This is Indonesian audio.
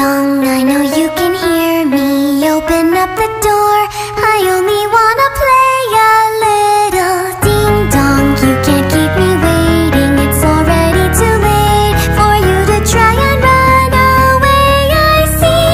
song